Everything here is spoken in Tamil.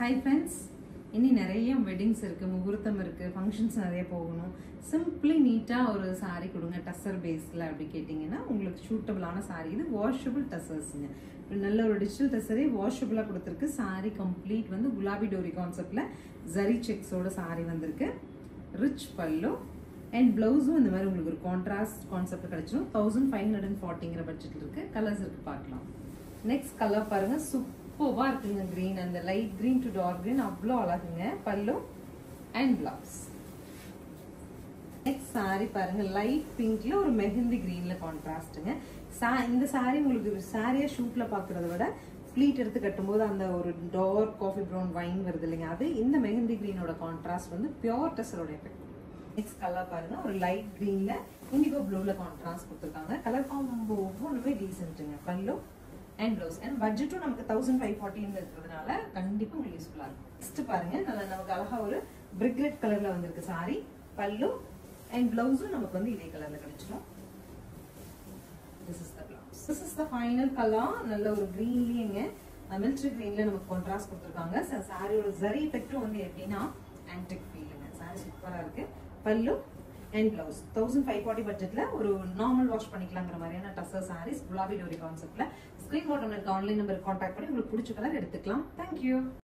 ஹாய் ஃப்ரெண்ட்ஸ் இனி நிறைய வெட்டிங்ஸ் இருக்குது முகூர்த்தம் இருக்குது ஃபங்க்ஷன்ஸ் நிறைய போகணும். சிம்பிளி நீட்டாக ஒரு saree கொடுங்க டஸ்ஸர் பேஸில் அப்படி கேட்டிங்கன்னா உங்களுக்கு சூட்டபிளான saree. இது வாஷபிள் டஸ்ஸர்ஸுங்க நல்ல ஒரு டிஜிட்டல் டஸ்ஸரே வாஷபிளாக கொடுத்துருக்கு. Saree கம்ப்ளீட் வந்து குலாபி டோரி கான்செப்டில் ஜரி செக்ஸோட saree வந்திருக்கு. ரிச் பல்லு. அண்ட் ப்ளவுஸும் இந்த மாதிரி உங்களுக்கு ஒரு கான்ட்ராஸ்ட் கான்செப்ட் கிடச்சிடும் தௌசண்ட் ஃபைவ் ஹண்ட்ரட் அண்ட் ஃபார்ட்டிங்கிற பட்ஜெட்டில் இருக்குது கலர்ஸ் இருக்குது பார்க்கலாம். நெக்ஸ்ட் கலர் பாருங்க. சூப்பர்வா இருக்குங்க கிரீன் அந்த light green to dark green அவ்வளோ அழகுங்க. Pallu and blouse next sari பாருங்க. லைட் பிங்க்ல ஒரு மெஹந்தி கிரீன்ல கான்ட்ராஸ்ட்டுங்க இந்த சாரி உங்களுக்கு சாரியா ஷூட்ல பாக்குறத விட ஃப்ளீட் எடுத்து கட்டும்போது அந்த ஒரு டார்க் காஃபி ப்ரௌன் வைன் வருது இல்லைங்க. அது இந்த மெஹந்தி கிரீனோட கான்ட்ராஸ்ட் வந்து பியோர் டெஸ்டரோட எஃபெக்ட் நெக்ஸ்ட் கலர் பாருங்க. ஒரு லைட் கிரீன்ல இண்டிகோ ப்ளூல கான்ட்ராஸ்ட் கொடுத்துருக்காங்க. கலர் காம்போ ஒவ்வொன்றுமே டீசென்ட்டுங்க பல்லு அண்ட் ப்ளவுஸ் அண்ட் பட்ஜெட்டும் நமக்கு தௌசண்ட் ஃபைவ் ஃபார்ட்டின்னு இருக்கிறதுனால கண்டிப்பா உங்களுக்கு யூஸ்ஃபுல்லாக இருக்கும். நெக்ஸ்ட் பாருங்க. நல்லா நமக்கு அழகா ஒரு பிரிக் ரெட் கலர்ல வந்திருக்கு சாரி பல்லு அண்ட் ப்ளவுஸும் நமக்கு வந்து இதே கலர்ல கிடைச்சிடும் this is the this is the final colour நல்ல ஒரு கிரீன்லயேங்க மில்ட்ரி கிரீன்ல நமக்கு கான்ட்ராஸ்ட் கொடுத்துருக்காங்க. சாரியோட ஜரி எஃபெக்டும் வந்து எப்படின்னா ஆன்டிக் ஃபீலுங்க சாரி சூப்பரா இருக்கு. Pallu and blouse thousand five forty பட்ஜெட்ல ஒரு நார்மல் வாஷ் பண்ணிக்கலாங்கிற மாதிரியான டசர் சாரீஸ் குலாபி டோரி கான்செப்ட்ல ஸ்கிரீன் போட்டோம் இருக்க ஆன்லைன் நம்பர் கான்டாக்ட் பண்ணி உங்களுக்கு பிடிச்ச கலர் எடுத்துக்கலாம். தேங்க்யூ